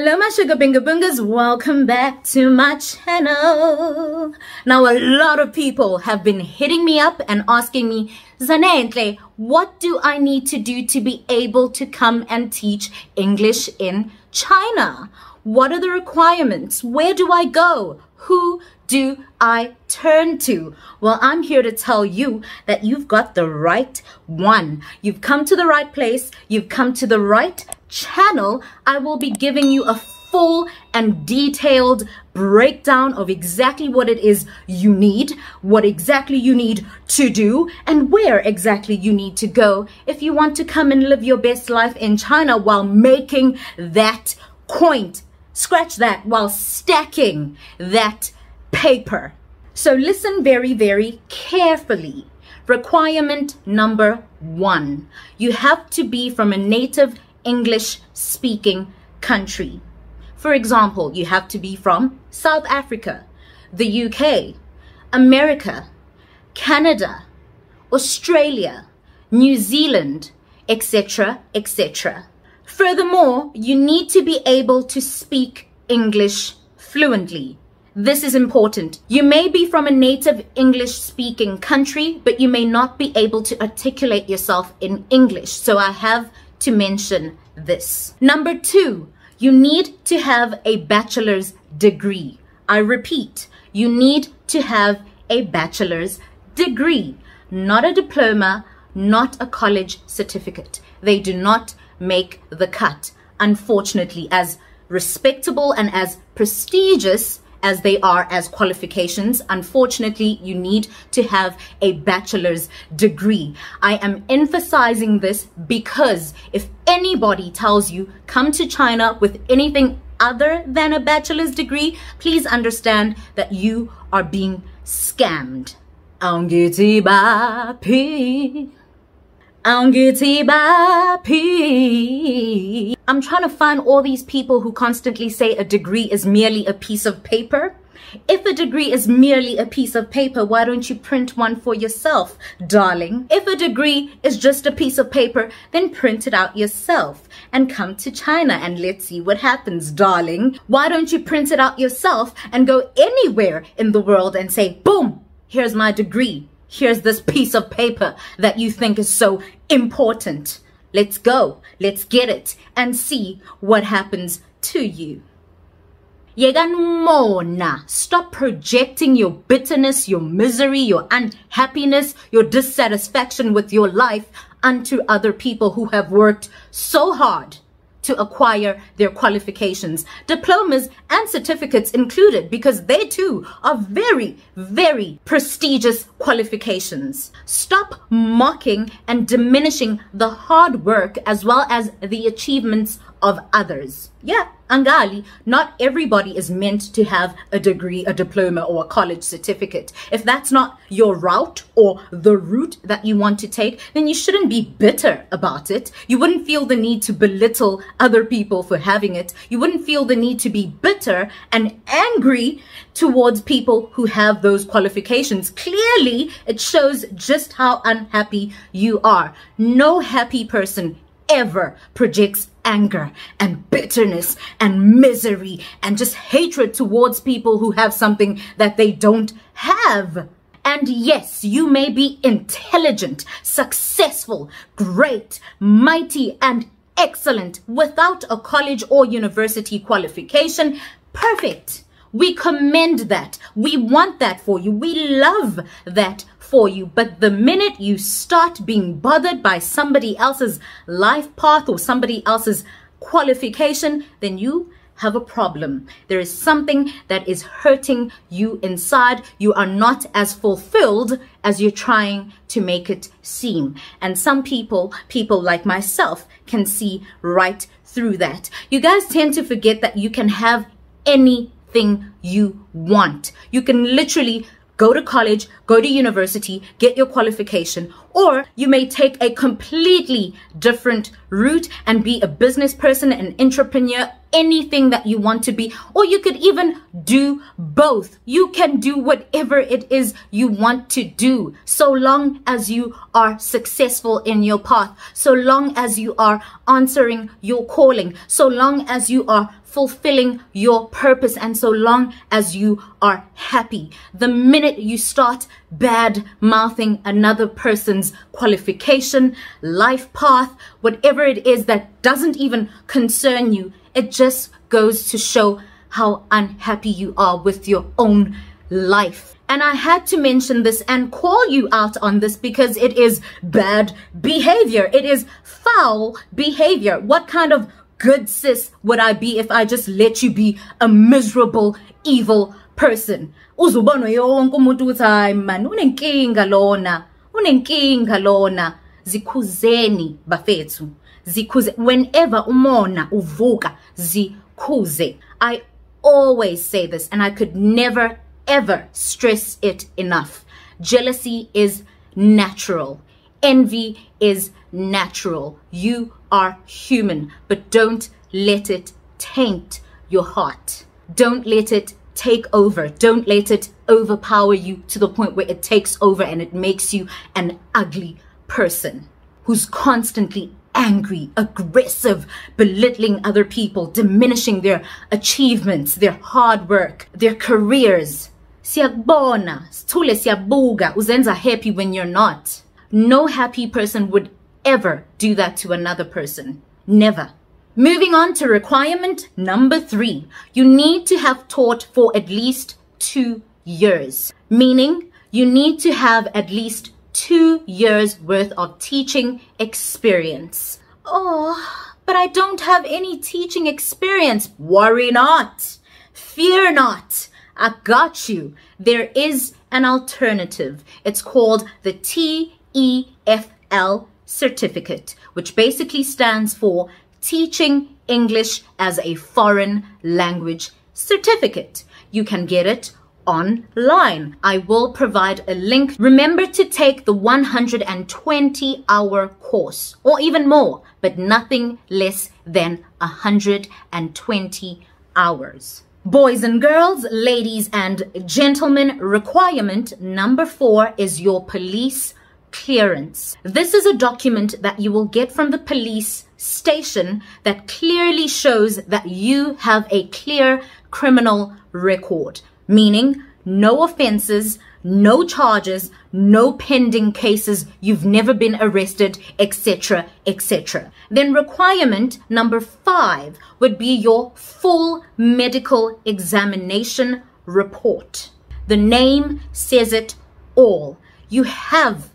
Hello my sugar binga bungas, welcome back to my channel. Now a lot of people have been hitting me up and asking me, Zanenhle, what do I need to do to be able to come and teach English in China? What are the requirements? Where do I go? Who do I turn to? Well, I'm here to tell you that you've got the right one. You've come to the right place. You've come to the right channel. I will be giving you a full and detailed breakdown of exactly what it is you need, what exactly you need to do, and where exactly you need to go if you want to come and live your best life in China while making that point. Scratch that while stacking that paper. So listen very, very carefully. Requirement number one. You have to be from a native English speaking country. For example, you have to be from South Africa, the UK, America, Canada, Australia, New Zealand, etc., etc. Furthermore, you need to be able to speak English fluently. This is important. You may be from a native English speaking country, but you may not be able to articulate yourself in English. So I have to mention this. Number two, you need to have a bachelor's degree. I repeat, you need to have a bachelor's degree, not a diploma, not a college certificate. They do not make the cut, unfortunately, as respectable and as prestigious as they are as qualifications. Unfortunately, you need to have a bachelor's degree. I am emphasizing this because if anybody tells you come to China with anything other than a bachelor's degree, please understand that you are being scammed. I'm guilty by P. I'm trying to find all these people who constantly say a degree is merely a piece of paper. If a degree is merely a piece of paper, why don't you print one for yourself, darling? If a degree is just a piece of paper, then print it out yourself and come to China and let's see what happens, darling. Why don't you print it out yourself and go anywhere in the world and say, boom, here's my degree. Here's this piece of paper that you think is so important. Let's go. Let's get it and see what happens to you. Yegan Mona, Stop projecting your bitterness, your misery, your unhappiness, your dissatisfaction with your life unto other people who have worked so hard to acquire their qualifications, diplomas and certificates included because they too are very, very prestigious qualifications. Stop mocking and diminishing the hard work as well as the achievements of others. Yeah, Angali, not everybody is meant to have a degree, a diploma, or a college certificate. If that's not your route or the route that you want to take, then you shouldn't be bitter about it. You wouldn't feel the need to belittle other people for having it. You wouldn't feel the need to be bitter and angry towards people who have those qualifications. Clearly, it shows just how unhappy you are. No happy person ever projects anger and bitterness and misery and just hatred towards people who have something that they don't have. And yes, you may be intelligent, successful, great, mighty, and excellent without a college or university qualification. Perfect. We commend that. We want that for you. We love that for you. But the minute you start being bothered by somebody else's life path or somebody else's qualification, then you have a problem. There is something that is hurting you inside. You are not as fulfilled as you're trying to make it seem. And some people, people like myself, can see right through that. You guys tend to forget that you can have anything you want. You can literally go to college, go to university, get your qualification, or you may take a completely different route and be a business person, an entrepreneur, anything that you want to be, or you could even do both. You can do whatever it is you want to do, so long as you are successful in your path, so long as you are answering your calling, so long as you are fulfilling your purpose and so long as you are happy. The minute you start bad mouthing another person's qualification, life path, whatever it is that doesn't even concern you, it just goes to show how unhappy you are with your own life. And I had to mention this and call you out on this because it is bad behavior. It is foul behavior. What kind of good sis would I be if I just let you be a miserable, evil person? Uzubonwa yonke umuntu ukuthi hayi man unenkinga lona. Unenkinga lona. Zikhuzeni bafethu. Zikhuze whenever umona uvuka zikhuze. I always say this and I could never ever stress it enough. Jealousy is natural. Envy is natural. You are human, but don't let it taint your heart. Don't let it take over. Don't let it overpower you to the point where it takes over and it makes you an ugly person who's constantly angry, aggressive, belittling other people, diminishing their achievements, their hard work, their careers. Siyakbona, stule siyabuga, uzenza happy when you're not. No happy person would ever do that to another person. Never. Moving on to requirement number three. You need to have taught for at least two years, meaning you need to have at least two years worth of teaching experience. Oh, but I don't have any teaching experience. Worry not. Fear not. I got you. There is an alternative. It's called the TEFL certificate, which basically stands for Teaching English as a Foreign Language Certificate. You can get it online. I will provide a link. Remember to take the 120 hour course or even more, but nothing less than 120 hours. Boys and girls, ladies and gentlemen, requirement number four is your police clearance. This is a document that you will get from the police station that clearly shows that you have a clear criminal record, meaning no offenses, no charges, no pending cases, you've never been arrested, etc., etc. Then requirement number five would be your full medical examination report. The name says it all. You have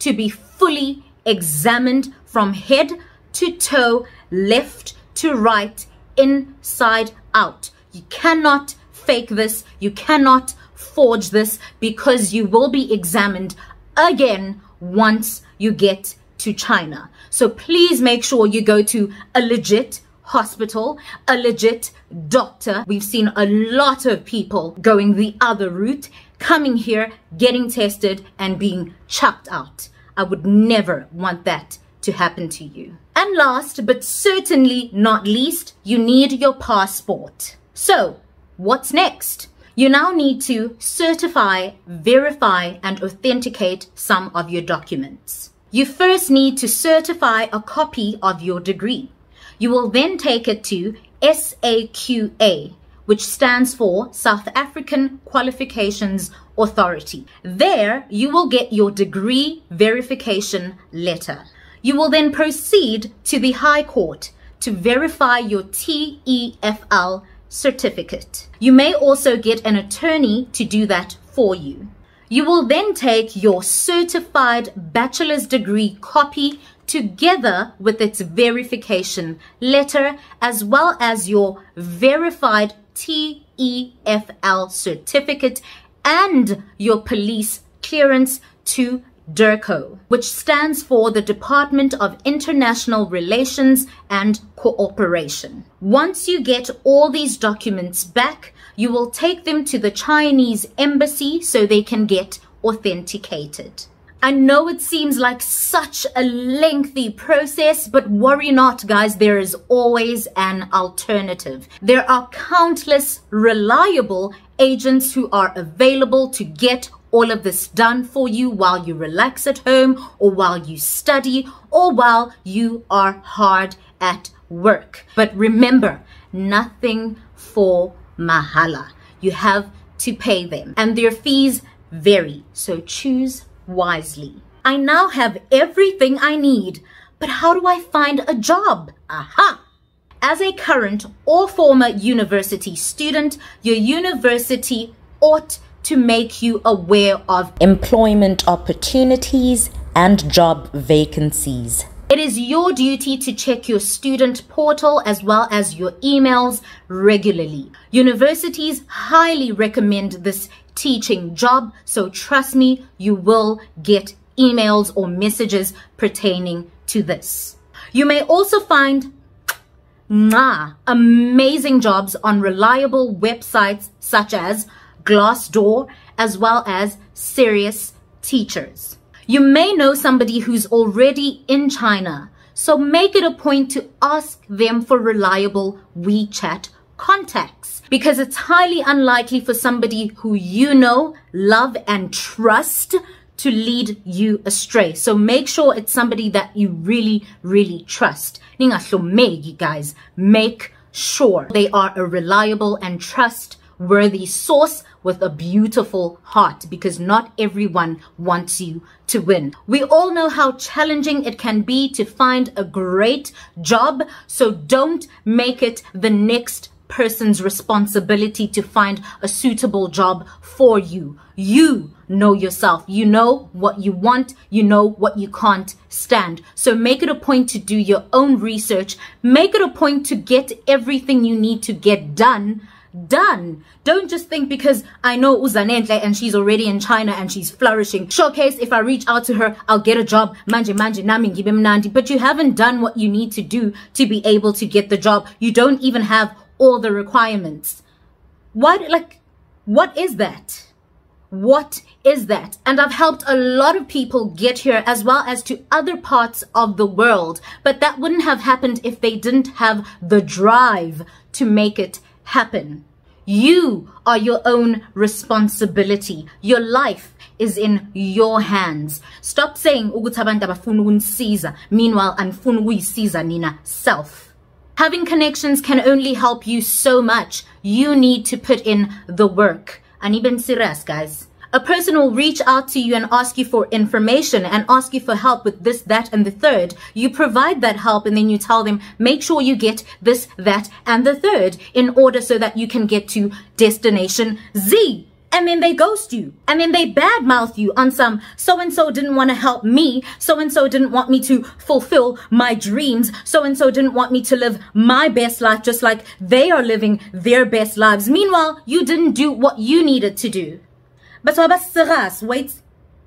to be fully examined from head to toe, left to right, inside out. You cannot fake this. You cannot forge this because you will be examined again once you get to China. So please make sure you go to a legit hospital, a legit doctor. We've seen a lot of people going the other route, coming here, getting tested and being chucked out. I would never want that to happen to you. And last, but certainly not least, you need your passport. So, what's next? You now need to certify, verify, and authenticate some of your documents. You first need to certify a copy of your degree. You will then take it to SAQA, which stands for South African Qualifications Authority. There, you will get your degree verification letter. You will then proceed to the High Court to verify your TEFL certificate. You may also get an attorney to do that for you. You will then take your certified bachelor's degree copy together with its verification letter as well as your verified TEFL certificate and your police clearance to DIRCO, which stands for the Department of International Relations and Cooperation. Once you get all these documents back, you will take them to the Chinese embassy so they can get authenticated. I know it seems like such a lengthy process, but worry not, guys. There is always an alternative. There are countless reliable agents who are available to get all of this done for you while you relax at home or while you study or while you are hard at work. But remember, nothing for mahala. You have to pay them and their fees vary. So choose wisely. I now have everything I need, but how do I find a job? Aha! As a current or former university student, your university ought to make you aware of employment opportunities and job vacancies. It is your duty to check your student portal as well as your emails regularly. Universities highly recommend this teaching job, so trust me, you will get emails or messages pertaining to this. You may also find mwah, amazing jobs on reliable websites such as Glassdoor as well as Serious Teachers. You may know somebody who's already in China, so make it a point to ask them for reliable WeChat contacts because it's highly unlikely for somebody who you know, love and trust to lead you astray. So make sure it's somebody that you really, really trust. Ningahlomegi guys, make sure they are a reliable and trustworthy source with a beautiful heart because not everyone wants you to win. We all know how challenging it can be to find a great job. So don't make it the next person's responsibility to find a suitable job for you. You know yourself. You know what you want. You know what you can't stand. So make it a point to do your own research. Make it a point to get everything you need to get done done. Don't just think because I know Uzanenhle and she's already in China and she's flourishing. Showcase, if I reach out to her, I'll get a job. Manje manje nami nandi. But you haven't done what you need to do to be able to get the job. You don't even have all the requirements. What, like, what is that? What is that? And I've helped a lot of people get here as well as to other parts of the world. But that wouldn't have happened if they didn't have the drive to make it happen. You are your own responsibility. Your life is in your hands. Stop saying ukuthi abantu abafuna ukunisiza meanwhile anifuna ukuyisiza nina self. Having connections can only help you so much. You need to put in the work. And even guys. A person will reach out to you and ask you for information and ask you for help with this, that, and the third. You provide that help and then you tell them, make sure you get this, that, and the third in order so that you can get to destination Z. And then they ghost you. And then they badmouth you on some so and so didn't want to help me. So and so didn't want me to fulfill my dreams. So and so didn't want me to live my best life just like they are living their best lives. Meanwhile you didn't do what you needed to do wait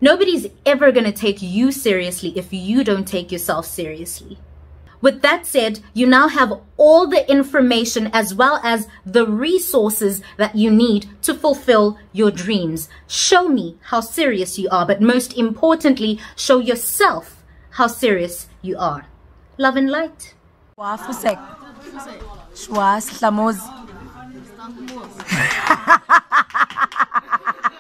nobody's ever going to take you seriously if you don't take yourself seriously with that said, you now have all the information as well as the resources that you need to fulfill your dreams. Show me how serious you are, but most importantly, show yourself how serious you are. Love and light.